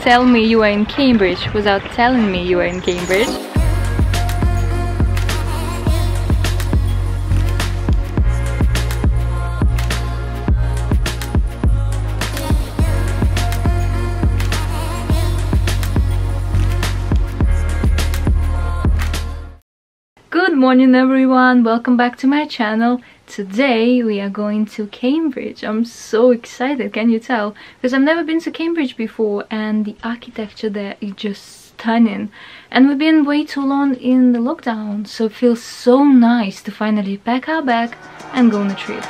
tell me you are in Cambridge without telling me you are in Cambridge. Good morning everyone, welcome back to my channel. Today we are going to Cambridge. I'm so excited, can you tell? Because I've never been to Cambridge before and the architecture there is just stunning. And we've been way too long in the lockdown, so it feels so nice to finally pack our bag and go on a trip.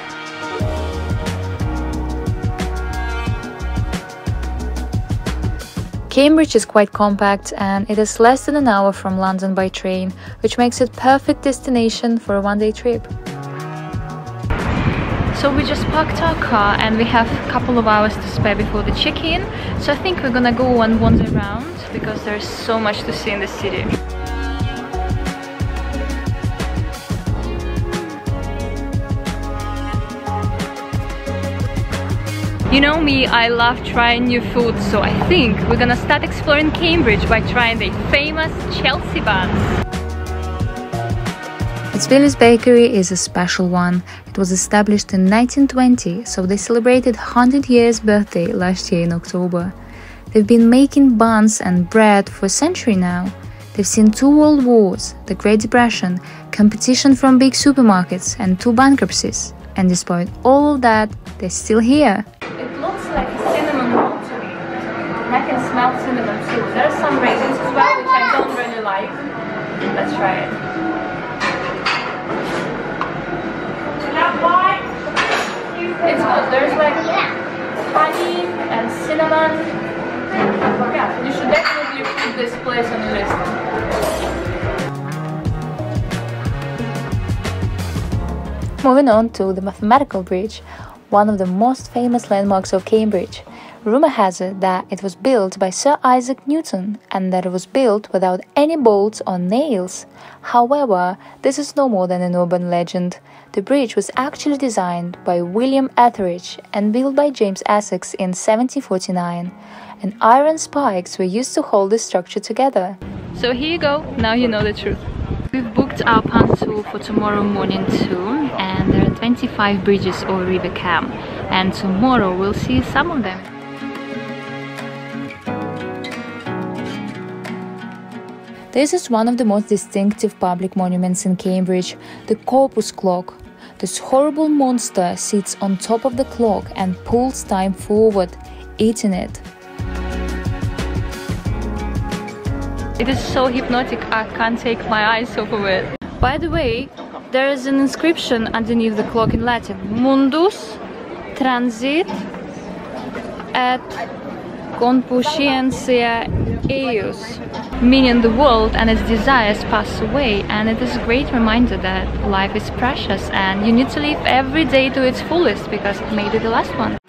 Cambridge is quite compact and it is less than an hour from London by train, which makes it perfect destination for a one-day trip. So we just parked our car and we have a couple of hours to spare before the check-in. So I think we're gonna go and wander around because there's so much to see in the city. You know me, I love trying new food, so I think we're gonna start exploring Cambridge by trying the famous Chelsea buns. Fitzbillies Bakery is a special one. It was established in 1920, so they celebrated 100 years birthday last year in October. They've been making buns and bread for a century now. They've seen two world wars, the Great Depression, competition from big supermarkets, and two bankruptcies. And despite all of that, they're still here. It looks like a cinnamon roll to me. I can smell cinnamon too. There are some raisins as well, which I don't really like. Let's try it. It's good. There's like honey and cinnamon. Yeah, you should definitely put this place on your list. Moving on to the Mathematical Bridge, one of the most famous landmarks of Cambridge. Rumor has it that it was built by Sir Isaac Newton and that it was built without any bolts or nails. However, this is no more than an urban legend. The bridge was actually designed by William Etheridge and built by James Essex in 1749, and iron spikes were used to hold the structure together. So here you go, now you know the truth. We've booked our tour for tomorrow morning too, and there are 25 bridges over River Cam, and tomorrow we'll see some of them. This is one of the most distinctive public monuments in Cambridge, the Corpus Clock. This horrible monster sits on top of the clock and pulls time forward, eating it. It is so hypnotic, I can't take my eyes off of it. By the way, there is an inscription underneath the clock in Latin. Mundus transit et concupiscentia eius meaning the world and its desires pass away and it is a great reminder that life is precious and you need to live every day to its fullest because it may be the last one.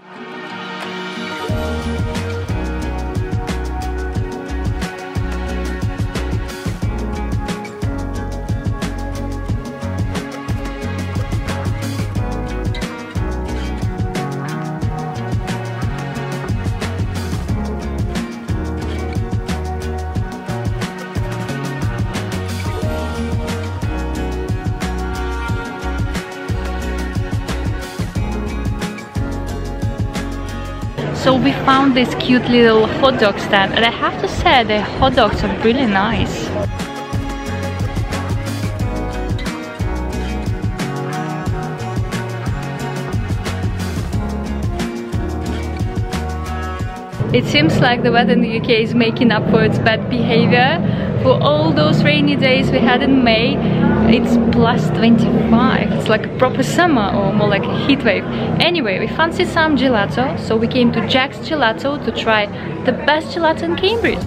We found this cute little hot dog stand and I have to say the hot dogs are really nice. It seems like the weather in the UK is making up for its bad behavior. For all those rainy days we had in May, it's plus 25 it's like proper summer or more like a heat wave. Anyway we fancied some gelato so we came to Jack's Gelato to try the best gelato in Cambridge.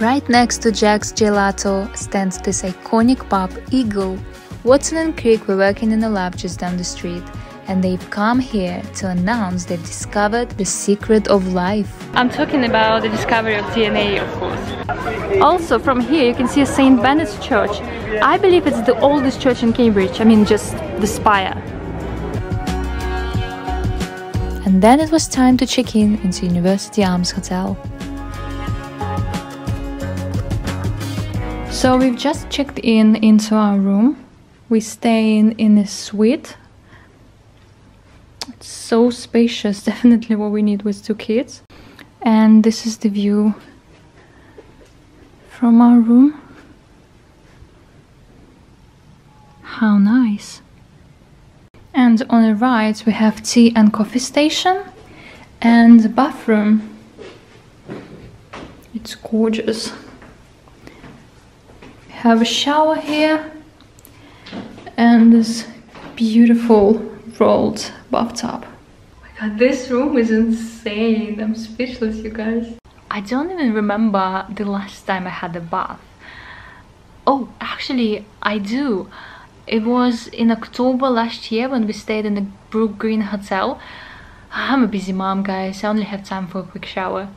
Right next to Jack's Gelato stands this iconic pub, Eagle. Watson and Crick were working in a lab just down the street and they've come here to announce they've discovered the secret of life. I'm talking about the discovery of DNA, of course. Also, from here you can see St. Benet's Church. I believe it's the oldest church in Cambridge, I mean just the spire. and then it was time to check in into University Arms Hotel. So we've just checked in into our room. We stay in, in a suite. So spacious, definitely what we need with two kids. And this is the view from our room. How nice. And on the right we have tea and coffee station and the bathroom. It's gorgeous have a shower here and this beautiful rolled bathtub. Oh my god, this room is insane. I'm speechless, you guys. I don't even remember the last time I had a bath. Oh, actually, I do. It was in October last year when we stayed in the Brook Green Hotel. I'm a busy mom, guys. I only have time for a quick shower.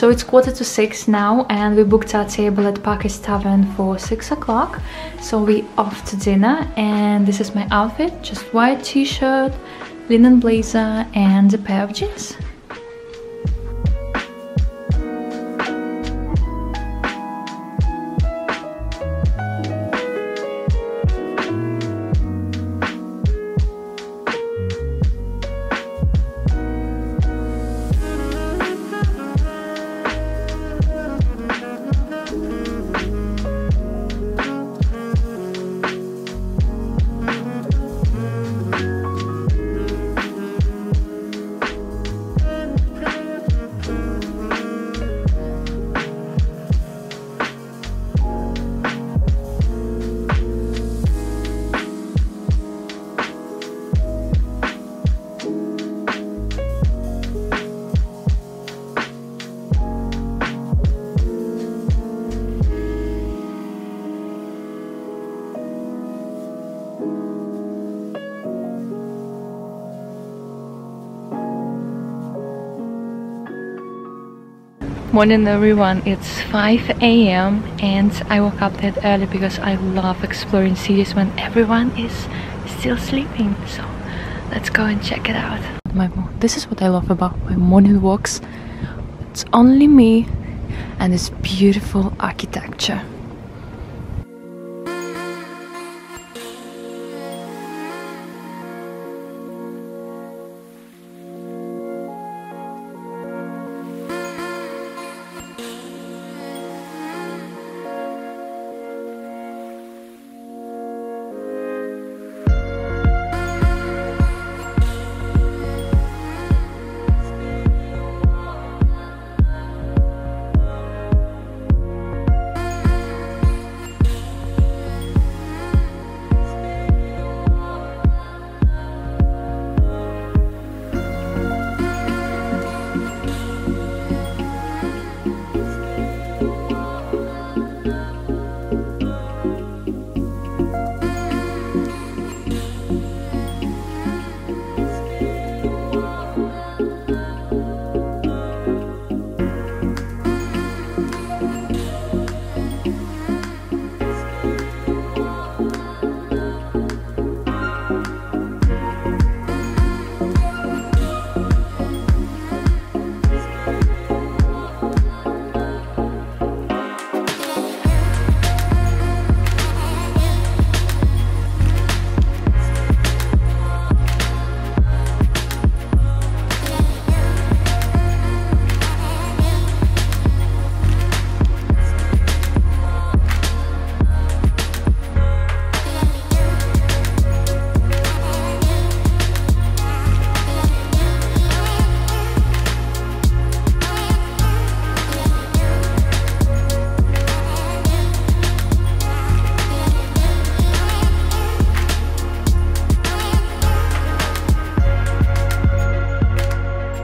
So it's quarter to six now and we booked our table at Parker's Tavern for six o'clock. So we off to dinner and this is my outfit, just white t-shirt, linen blazer and a pair of jeans. Morning everyone, it's 5 a.m. and I woke up that early because I love exploring cities when everyone is still sleeping. So let's go and check it out. My, this is what I love about my morning walks. It's only me and this beautiful architecture.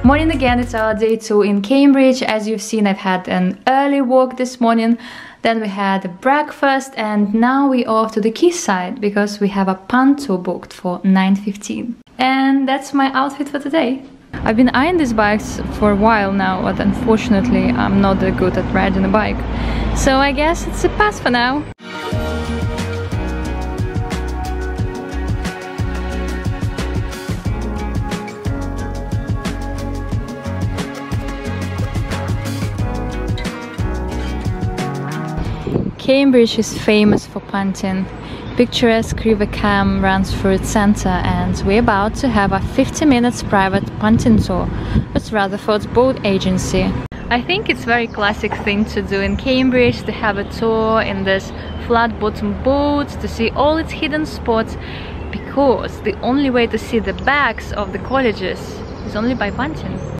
Morning again, it's our day two in Cambridge. As you've seen, I've had an early walk this morning. Then we had breakfast and now we're off to the quayside because we have a panto booked for 9.15. And that's my outfit for today. I've been eyeing these bikes for a while now, but unfortunately I'm not that good at riding a bike. So I guess it's a pass for now. Cambridge is famous for punting. Picturesque River Cam runs through its center and we're about to have a 50 minutes private punting tour with Rutherford's boat agency. I think it's very classic thing to do in Cambridge to have a tour in this flat bottom boat to see all its hidden spots because the only way to see the backs of the colleges is only by punting.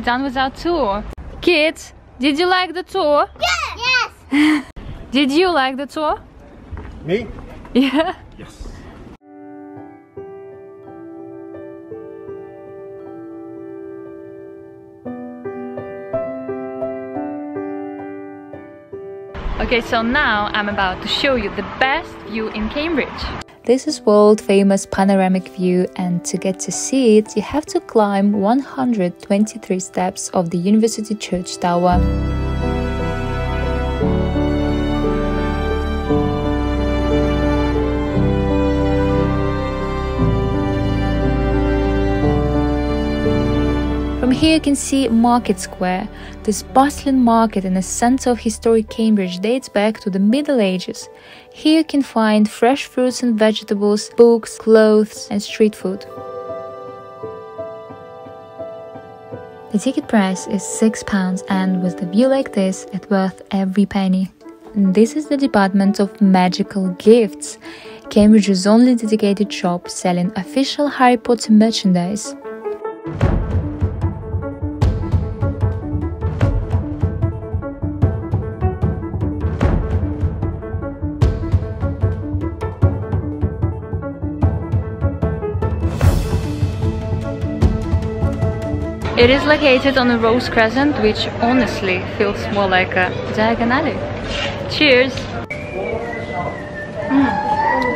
We're done with our tour. Kids, did you like the tour? Yes! Yes! did you like the tour? Me? Yeah? Yes. Okay, so now I'm about to show you the best view in Cambridge. This is world famous panoramic view and to get to see it you have to climb 123 steps of the University Church Tower. From here you can see Market Square. This bustling market in the center of historic Cambridge dates back to the Middle Ages. Here you can find fresh fruits and vegetables, books, clothes and street food. The ticket price is £6 and with the view like this, it's worth every penny. This is the department of magical gifts, Cambridge's only dedicated shop selling official Harry Potter merchandise. It is located on a rose crescent, which honestly feels more like a diagonal. Cheers! Mm.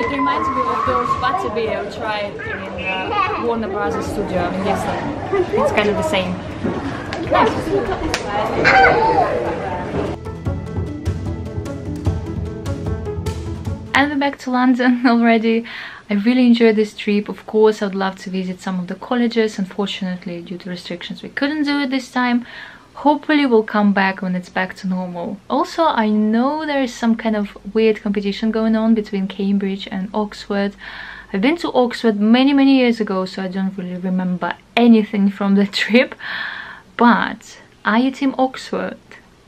It reminds me of those Butterbeer we tried in uh, Warner Brothers studio in Disney. It's kind of the same. And we're back to London already. I really enjoyed this trip. Of course, I would love to visit some of the colleges. Unfortunately, due to restrictions, we couldn't do it this time. Hopefully, we'll come back when it's back to normal. Also, I know there is some kind of weird competition going on between Cambridge and Oxford. I've been to Oxford many, many years ago, so I don't really remember anything from the trip. But are you team Oxford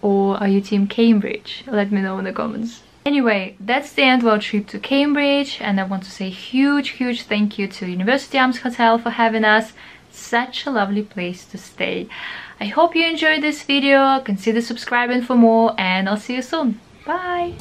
or are you team Cambridge? Let me know in the comments. Anyway, that's the end of our trip to Cambridge and I want to say huge, huge thank you to University Arms Hotel for having us. Such a lovely place to stay. I hope you enjoyed this video, consider subscribing for more and I'll see you soon. Bye!